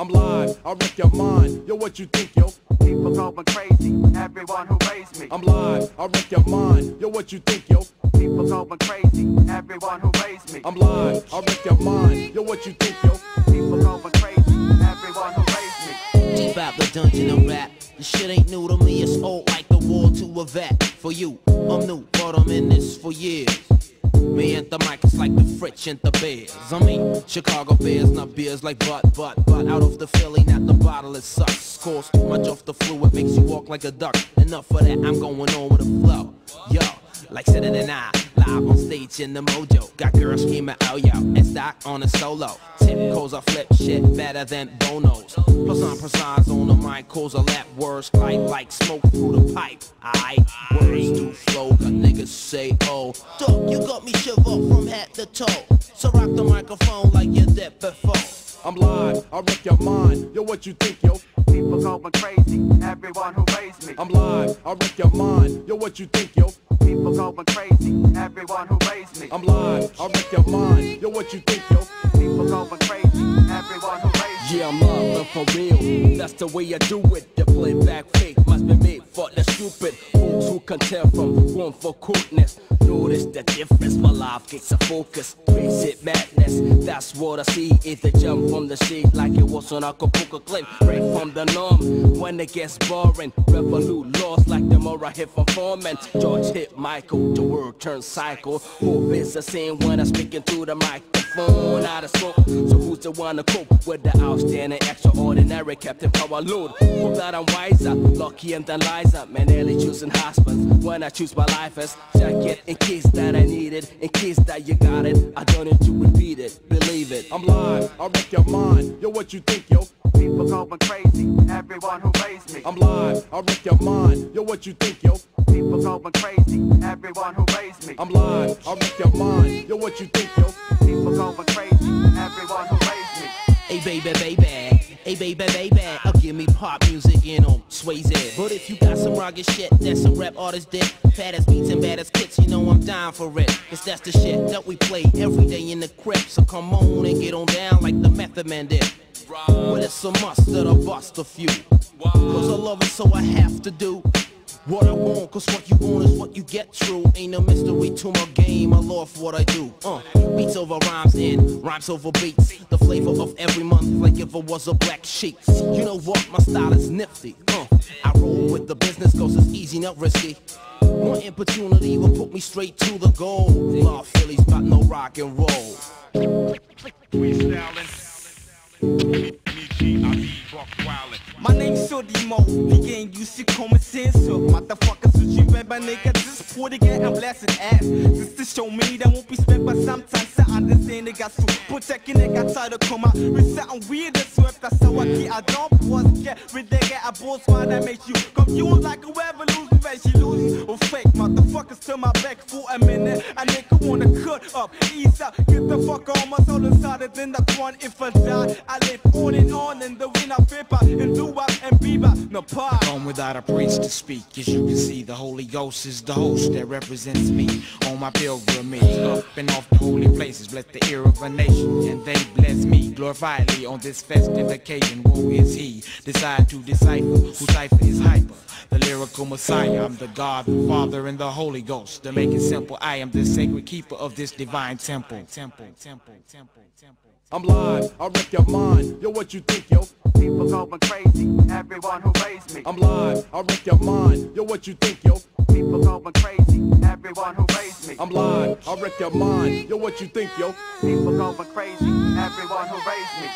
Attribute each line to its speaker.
Speaker 1: I'm live, I wreck your mind. Yo, what you think, yo?
Speaker 2: People going crazy, everyone who raised me.
Speaker 1: I'm live, I wreck your mind. Yo, what you think, yo?
Speaker 2: People going crazy, everyone who raised me.
Speaker 1: I'm live, I wreck your mind. Yo, what you think, yo?
Speaker 2: People going crazy, everyone who raised me.
Speaker 3: Deep out the dungeon of rap. This shit ain't new to me, it's old like the war to a vet. For you, I'm new, but I'm in this for years. Me and the mic is like the French and the Bears. I mean, Chicago Bears, not beers like butt, butt, but out of the Philly, not the bottle, it sucks. Course too much off the fluid makes you walk like a duck. Enough of that, I'm going on with the flow. Yo, like Saturday night, live on stage in the mojo. Got girls screaming, oh yo, and stock on a solo. Tip calls I flip shit better than Bono's. Plus I'm precise on the mic, calls I lap words glide like smoke through the pipe. I words say, oh, dog, you got me shiver from head to toe. So rock the microphone like you did before.
Speaker 1: I'm live, I wreck your mind. Yo, what you think, yo?
Speaker 2: People going crazy, everyone who raised me.
Speaker 1: I'm live, I wreck your mind. Yo, what you think, yo?
Speaker 2: People going crazy, everyone who raised me.
Speaker 1: I'm live, I wreck your mind. Yo, what you think, yo?
Speaker 2: People going crazy, everyone who.
Speaker 4: Yeah, I'm and for real. That's the way I do it. The playback fake must be made for the stupid. Fools who can tell from one for coolness. Notice the difference. My life gets a focus. Crazy madness. That's what I see. It's a jump from the seat like it was on Acapulco cliff. Break from the norm when it gets boring. Revolute lost like the more I hit from Foreman. George hit Michael. The world turns cycle. Hope is the same when I'm speaking to the microphone. Out of smoke. So who's the one to cope with the outstanding, extraordinary Captain Power Load? Hope that I'm wiser, lucky and then Liza. Man, nearly choosing husbands when I choose my life as jacket in case that I need it, in case that you got it. I don't need to repeat it, believe it.
Speaker 1: I'm live, I'll wreck your mind. Yo, what you think, yo?
Speaker 2: People going crazy, everyone who raised me.
Speaker 1: I'm live, I'll wreck your mind. Yo, what you think, yo?
Speaker 2: People going crazy, everyone who raised me.
Speaker 1: I'm live, I wreck your mind. Yo, what you think, yo?
Speaker 2: People going crazy, everyone who raised me.
Speaker 3: Hey baby, baby, hey baby, baby, uh, give me pop music and um Swayze. But if you got some rugged shit that's some rap artists did, fat as beats and bad as kits, you know I'm down for it. Cause that's the shit that we play every day in the crib. So come on and get on down like the Method Man did. Well, it's a must that I bust a few. Cause I love it, so I have to do. What I want, cause what you want is what you get true. Ain't no mystery to my game, I love what I do. Uh, beats over rhymes and rhymes over beats. The flavor of every month, like if it was a black sheep. You know what, my style is nifty. Uh, I roll with the business cause it's easy, not risky. One opportunity will put me straight to the goal. Love Phillies, got no rock and roll.
Speaker 5: My name's Shorty Mo, again you should come and censor Motherfuckers who treat bad my nigga just pour again and blasting ass. Just to show me that won't be spent but sometimes I understand they got so protecting they got tired of come out with something weird that's swept that's how I keep I don't pause get rid they get a boss why that makes you confused like a revolution but she lose or fake motherfuckers to my back for a minute. A nigga wanna cut up ease out get the fuck on my soul inside it then the one. If I die I live on and on in the wind I up and bebop no pop
Speaker 6: Come without a priest to speak. As you can see, the Holy Ghost is the host that represents me on my pilgrimage. Up and off the holy places, bless the ear of a nation, and they bless me glorifiedly on this festive occasion. Woe is he, decide to decipher who cipher is hyper. The lyrical messiah, I'm the God, the Father, and the Holy Ghost. To make it simple, I am the sacred keeper of this divine temple. Temple, temple, temple, temple.
Speaker 1: I'm live, I wreck your mind. Yo, what you think, yo?
Speaker 2: People going crazy, everyone who raised me.
Speaker 1: I'm live, I wreck your mind. Yo, what you think, yo?
Speaker 2: People going crazy, everyone who raised me.
Speaker 1: I'm live, I wreck your mind. Yo, what you think, yo?
Speaker 2: People going crazy, everyone who raised me.